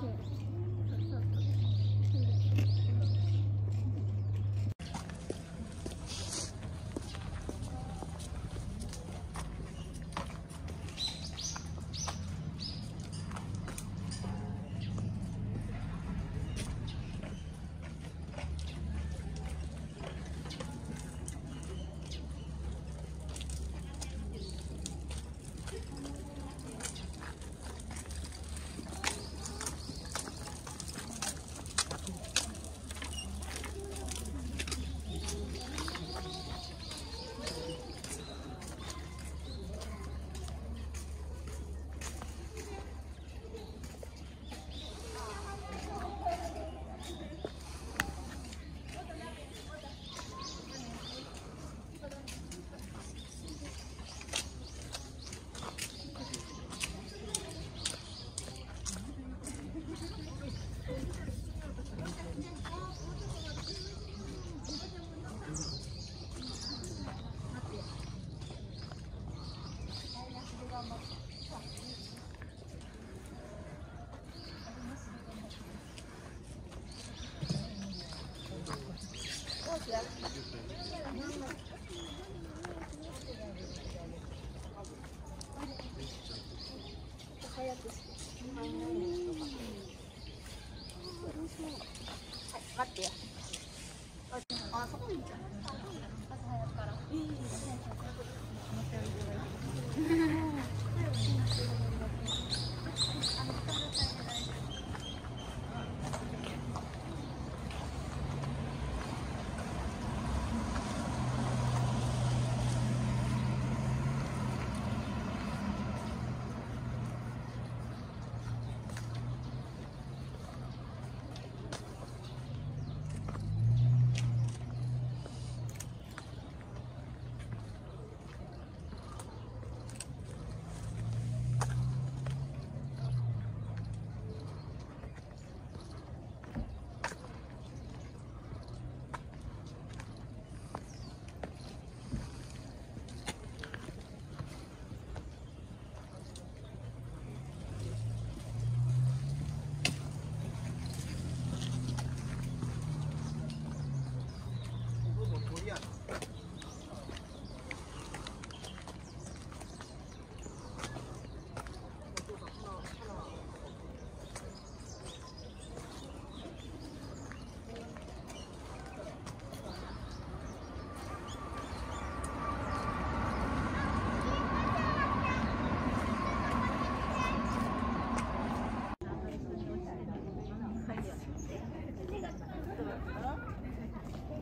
で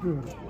うん。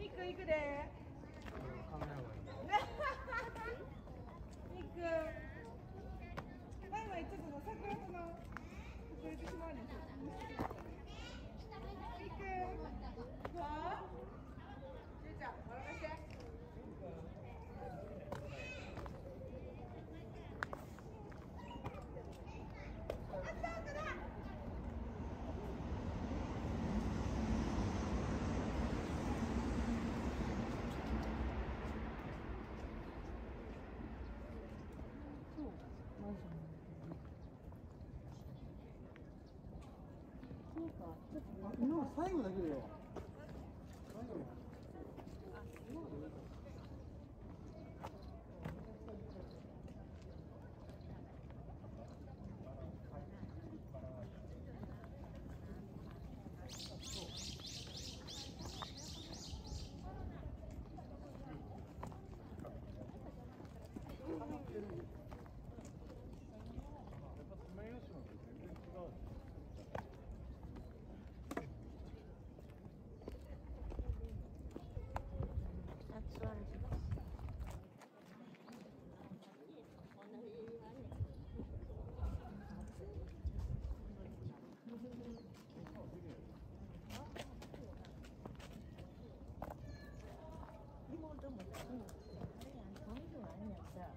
ミク行くで。最後だけだよ。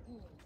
Ooh.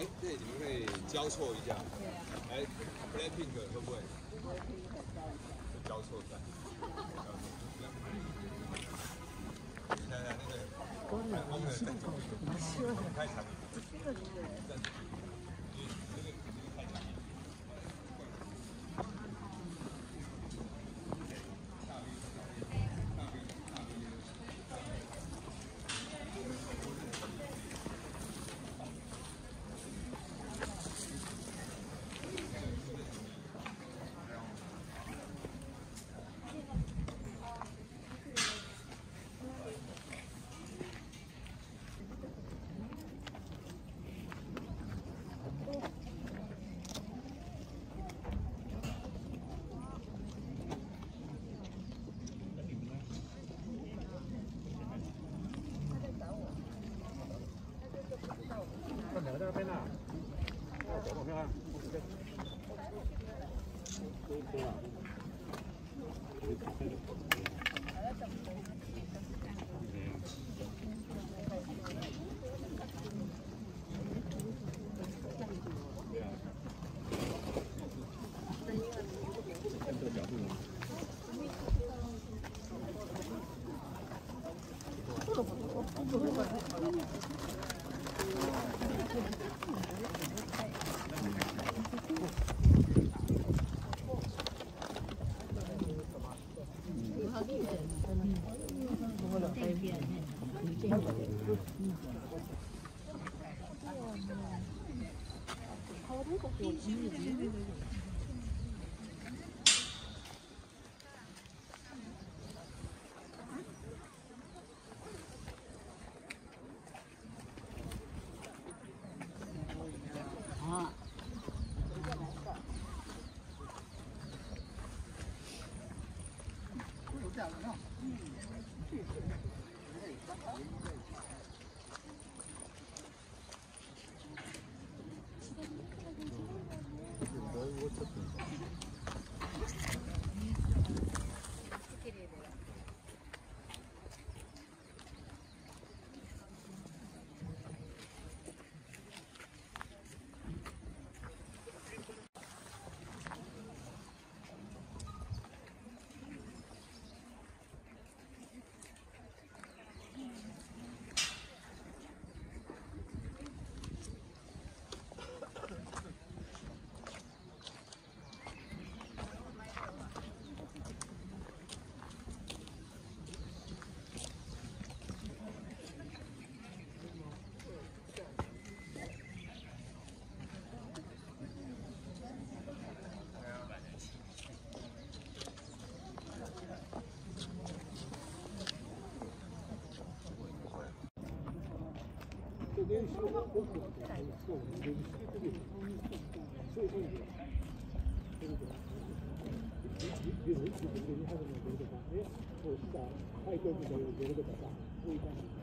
哎，对，你们可以交错一下。哎，Blackpink 会不会交错在？你看看那个我们开场有几亩？ビルにと、そう、い、うる、そういう感じ。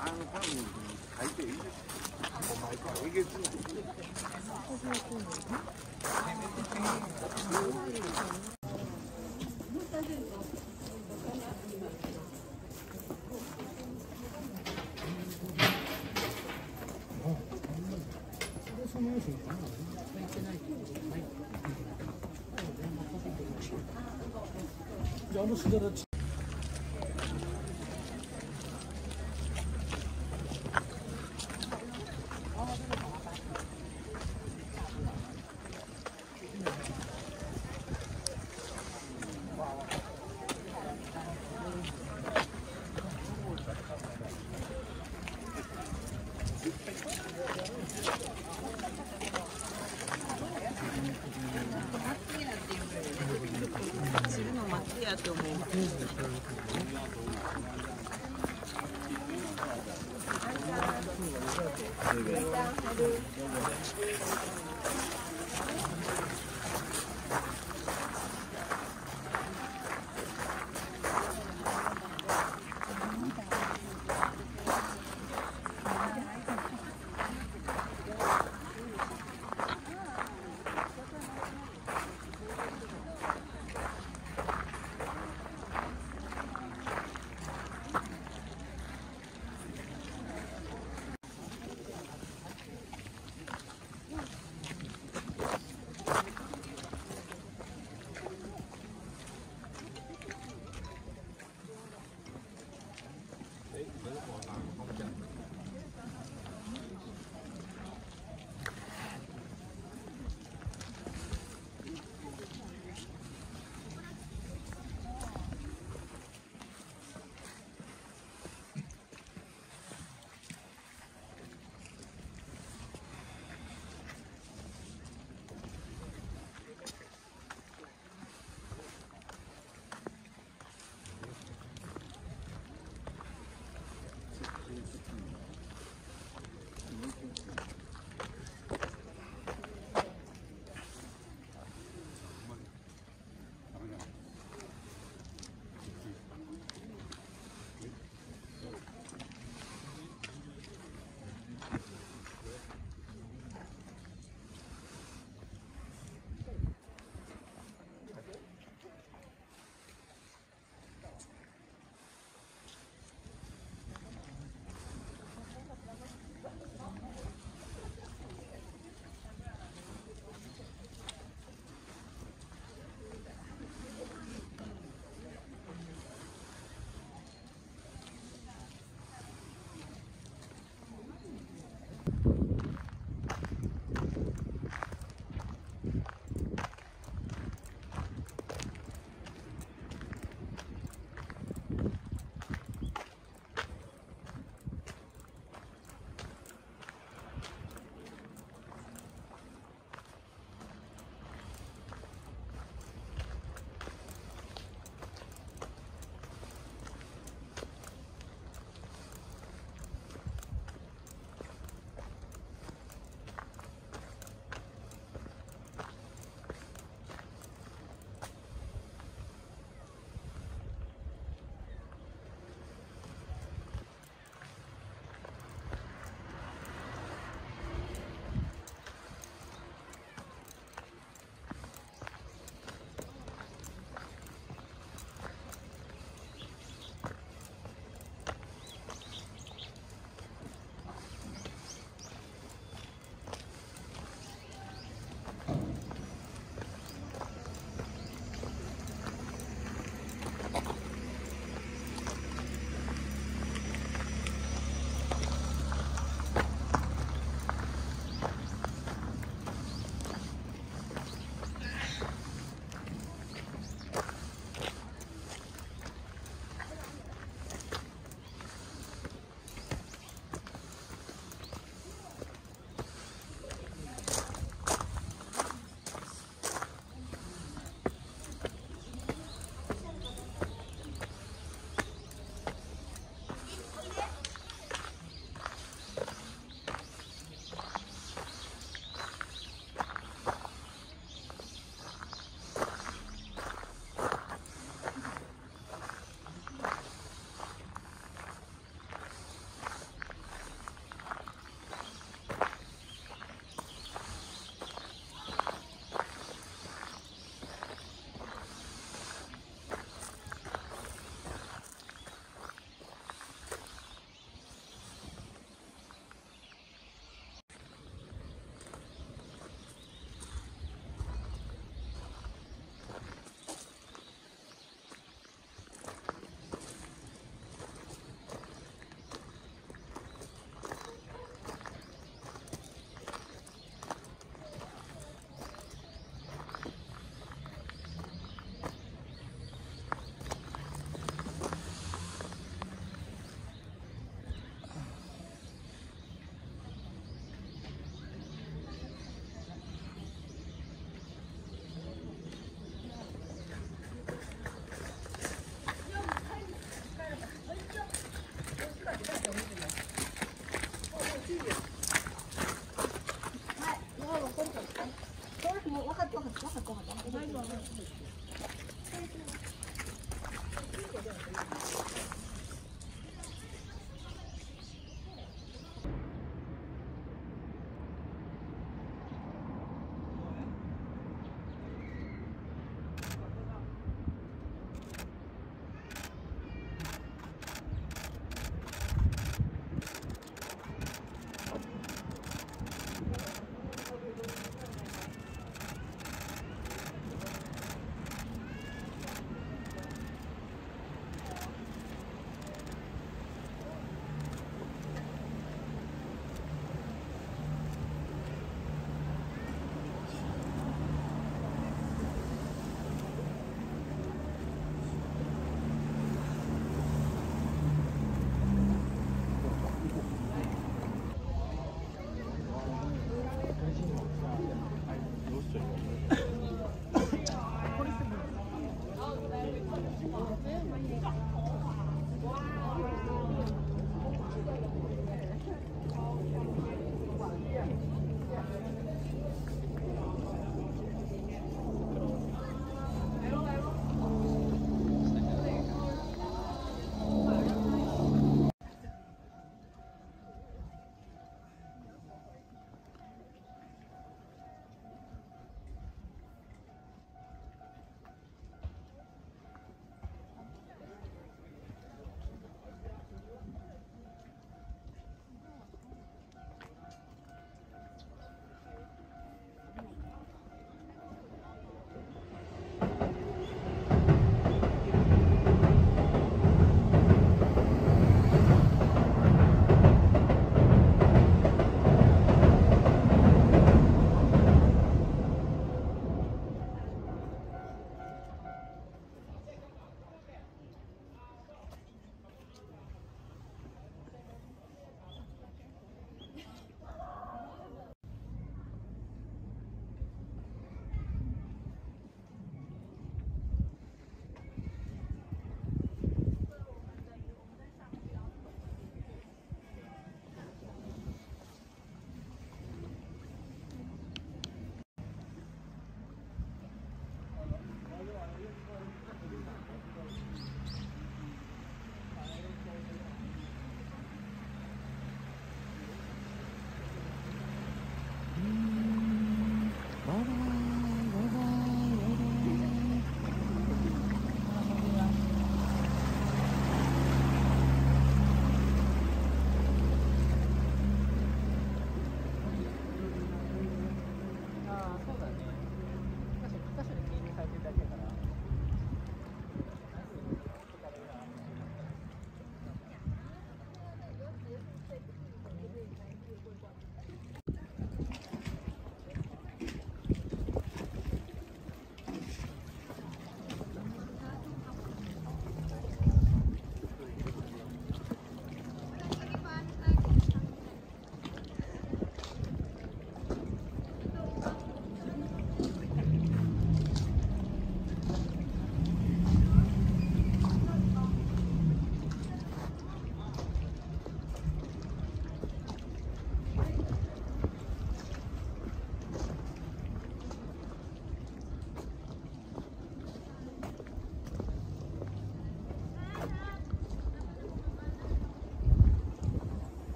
아는 사람이 갈때 이게 좀 너무 수다를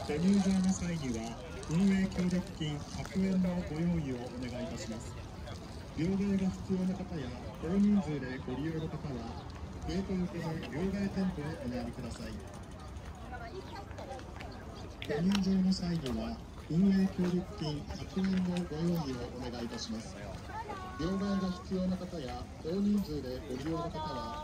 ご入場の際には運営協力金100円のご用意をお願いいたします。両替が必要な方や大人数でご利用の方はゲート向けの両替店舗へお並びくださいご入場の際には運営協力金100円のご用意をお願いいたします。両替が必要な方や大人数でご利用の方は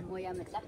もうやめた。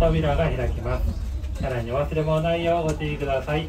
扉が開きます。さらにお忘れ物ないようご注意ください。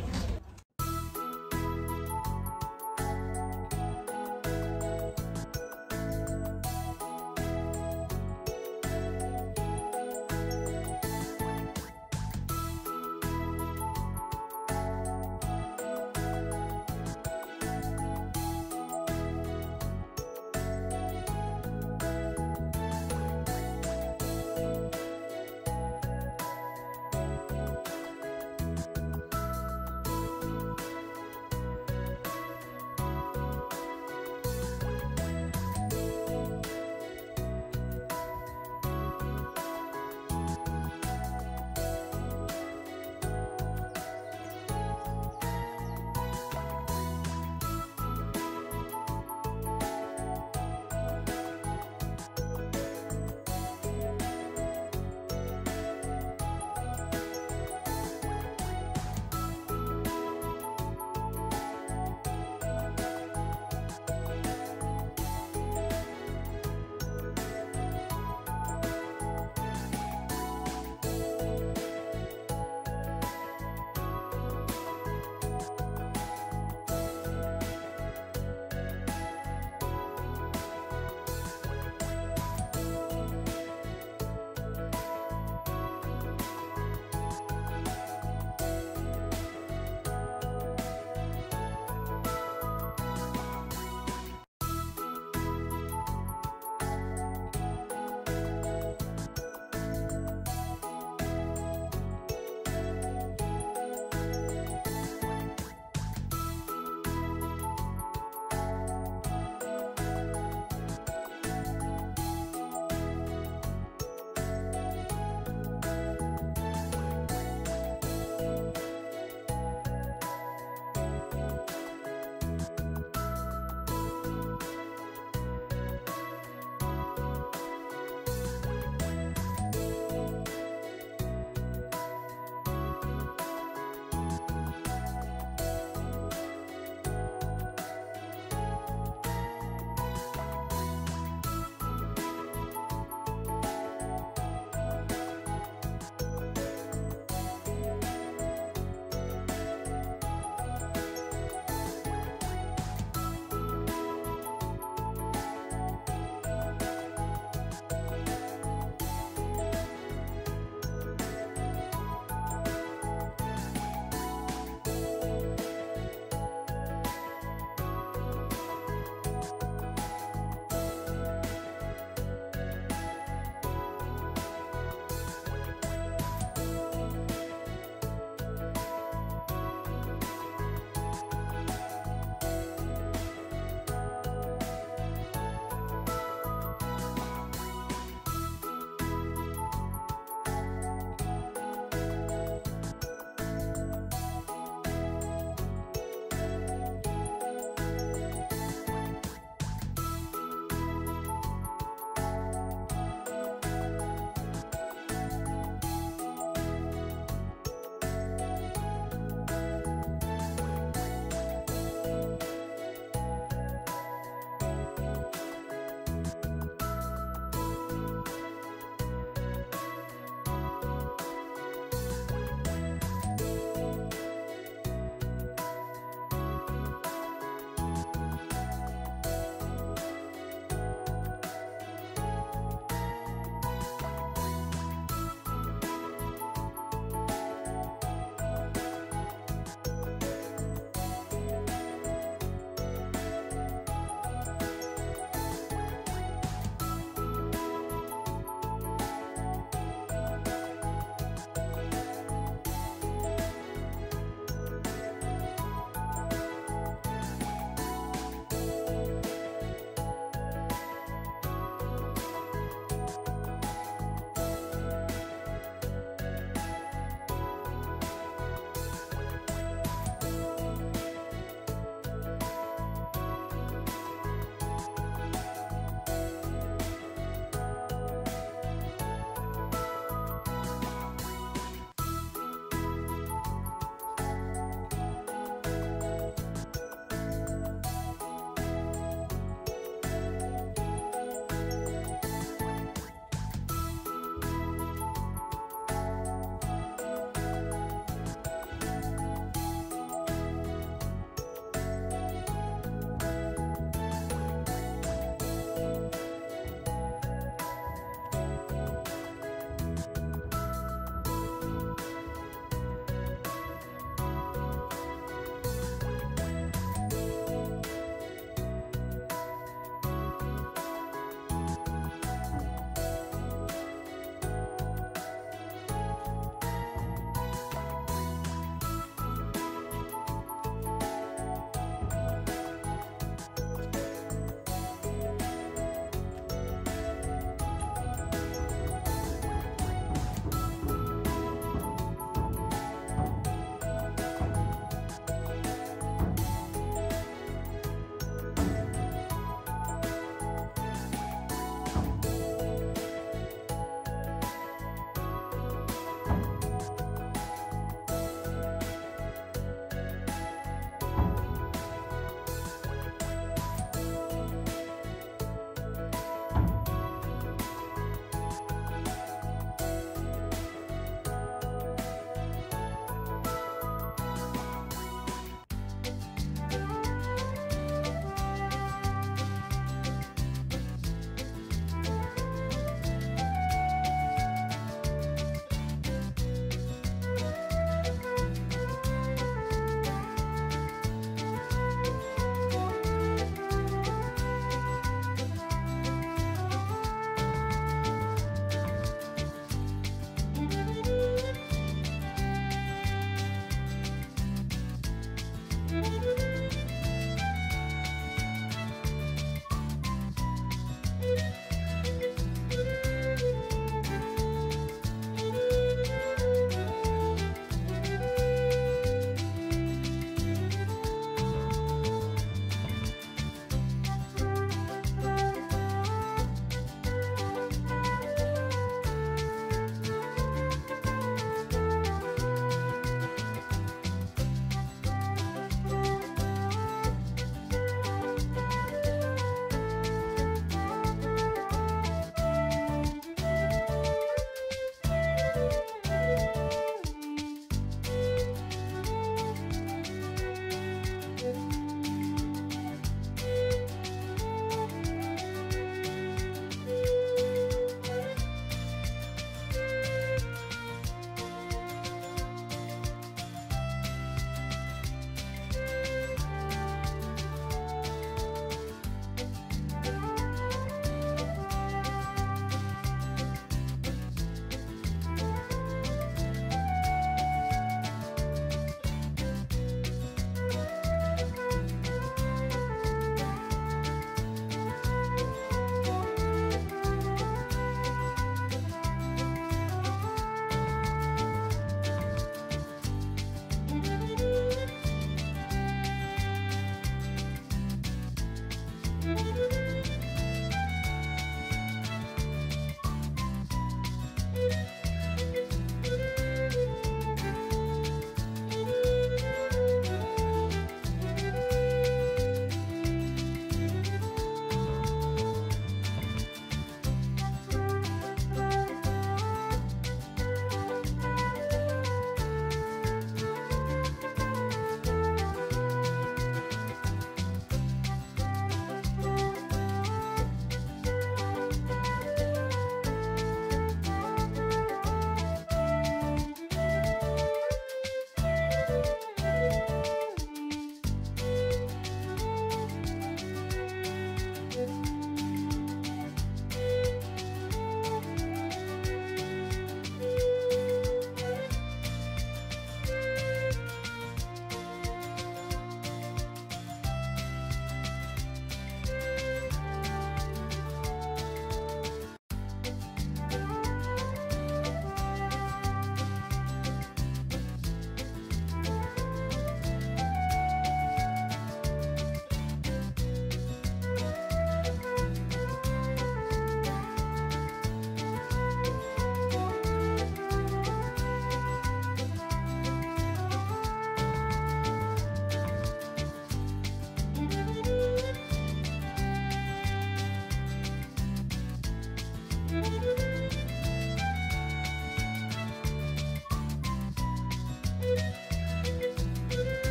Bye.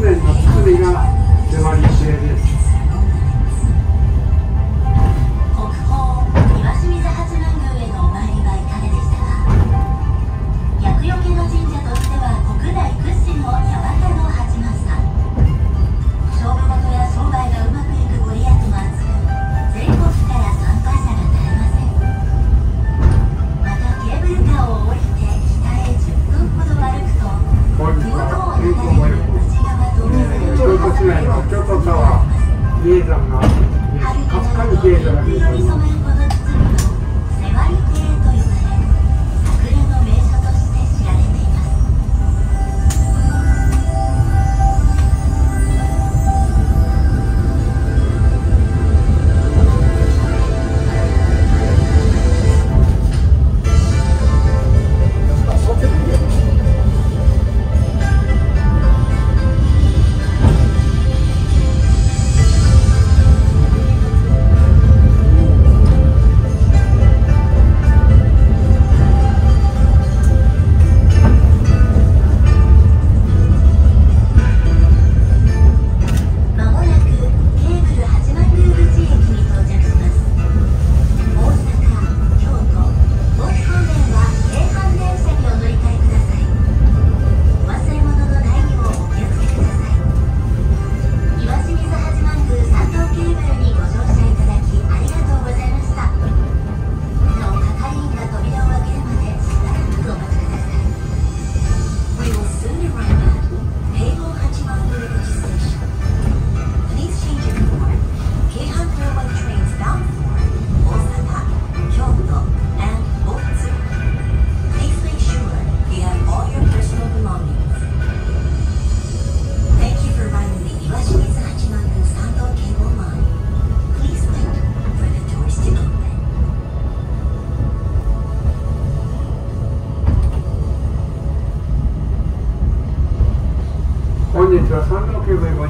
面の包みが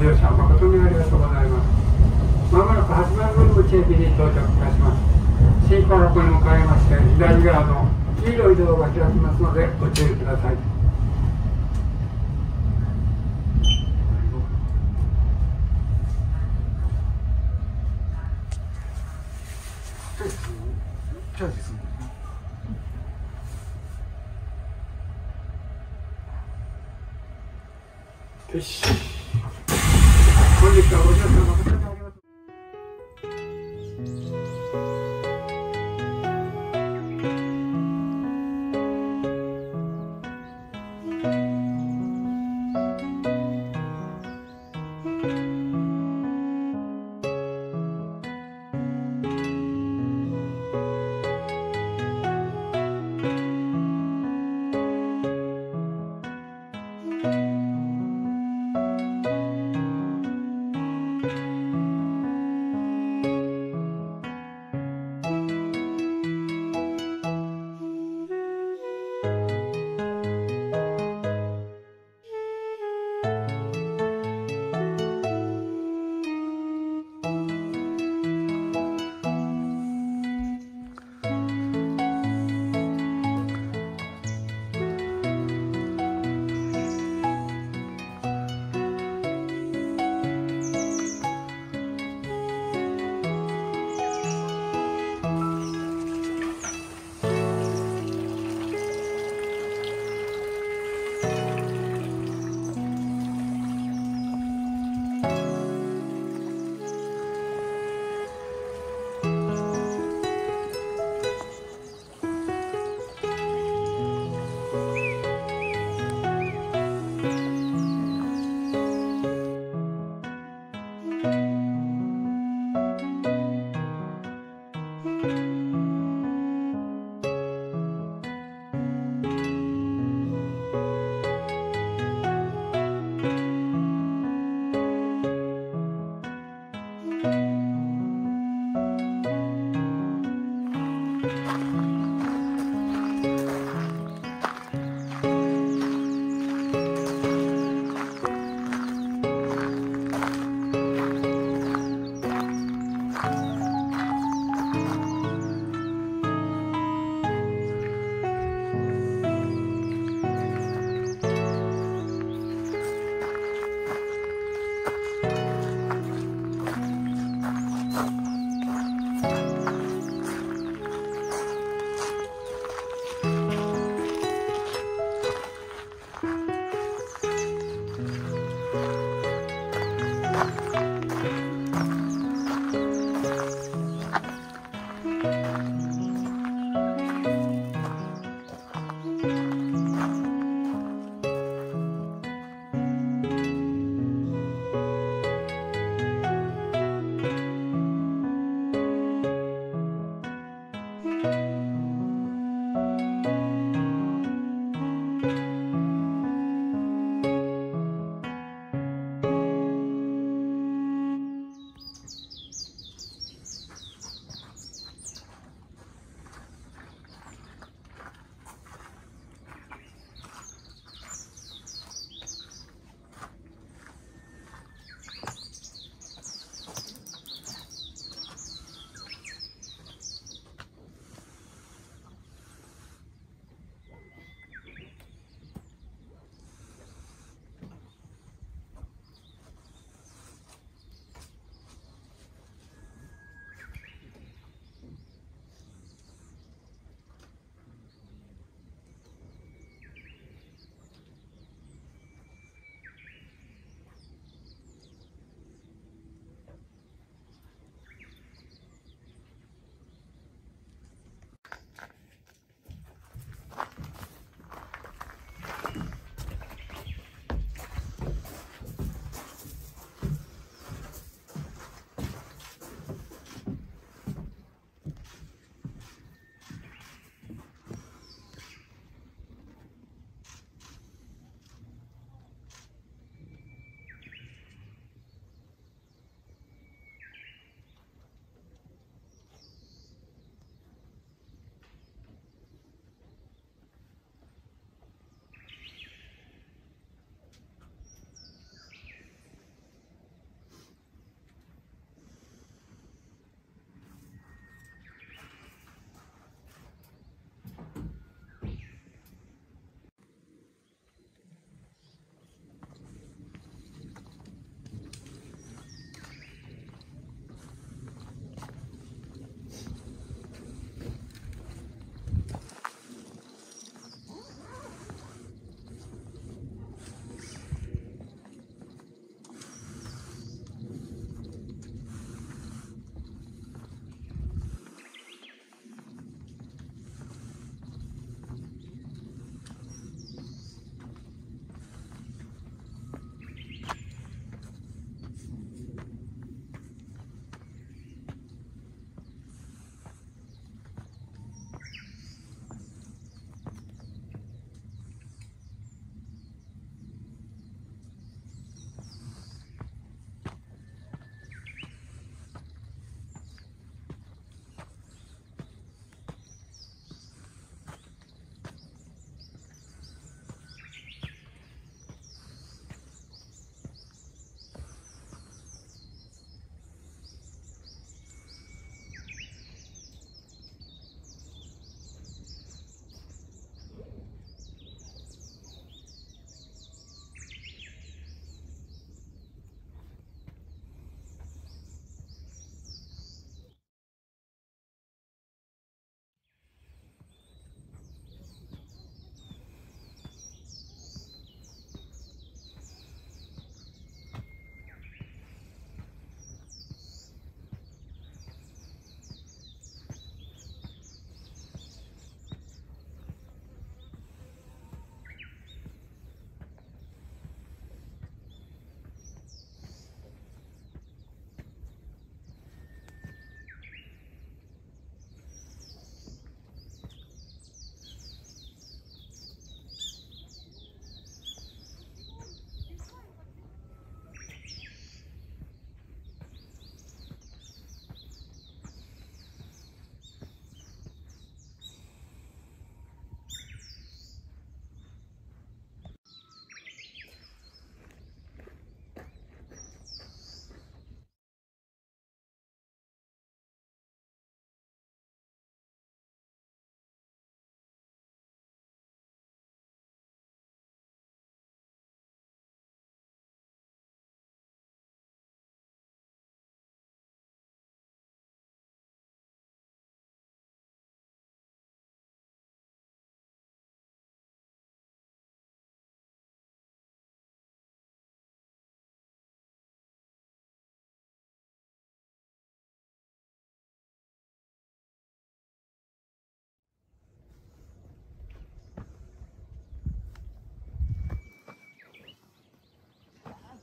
乗車誠にありがとうございます。まもなく八幡口駅に到着いたします。に向かいまして、左側の黄色い道路が開きますので、ご注意ください。よし。desarrollando.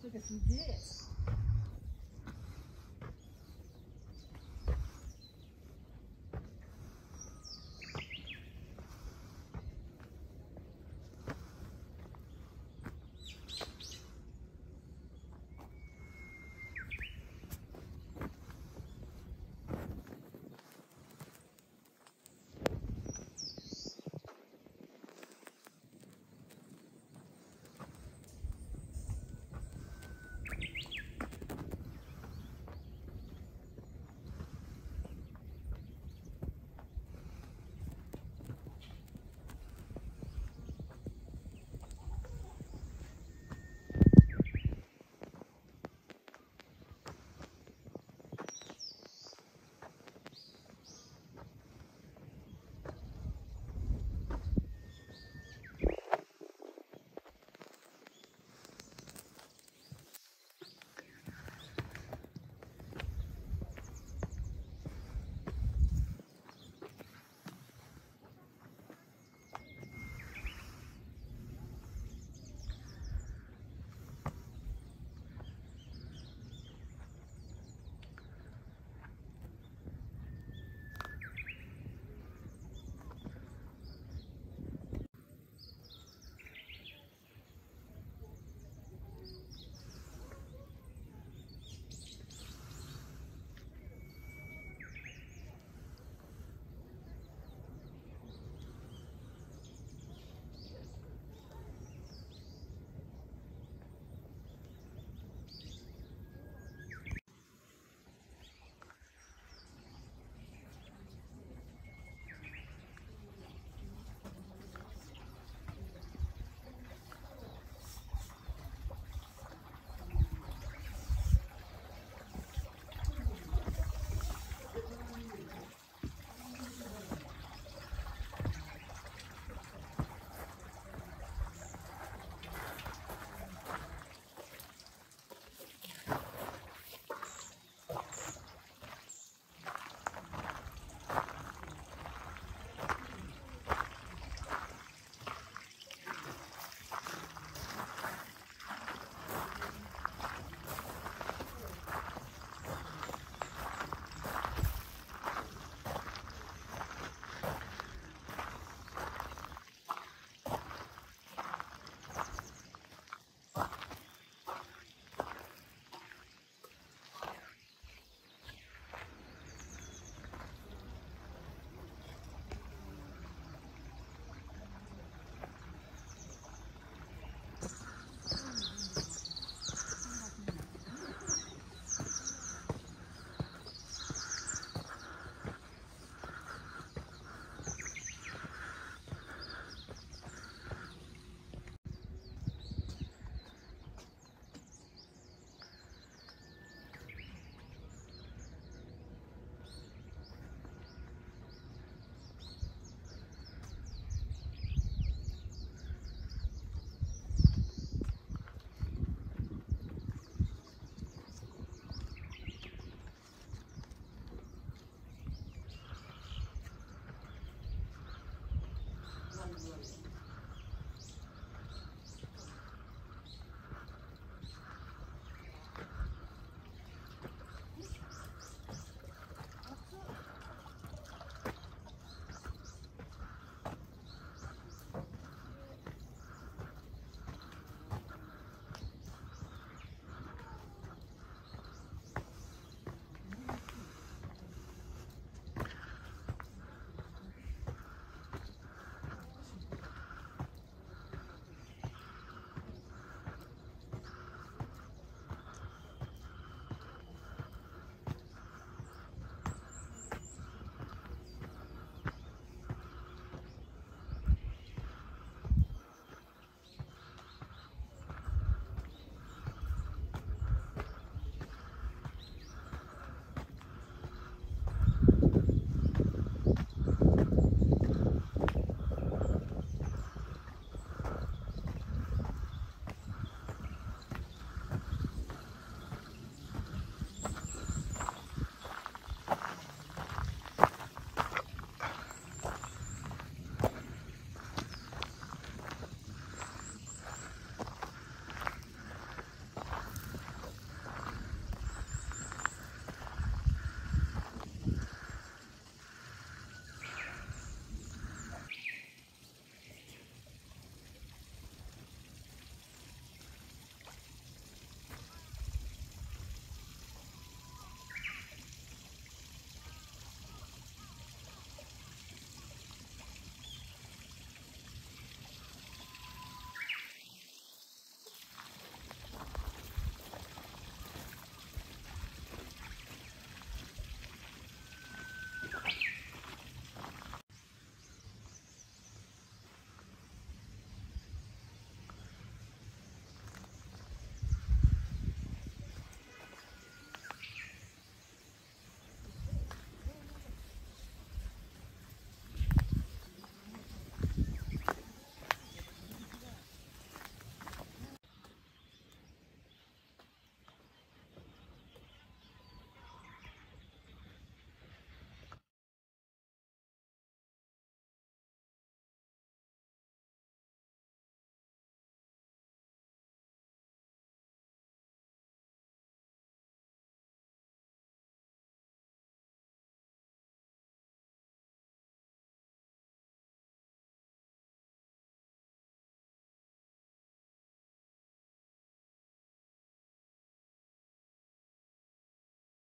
look at you did.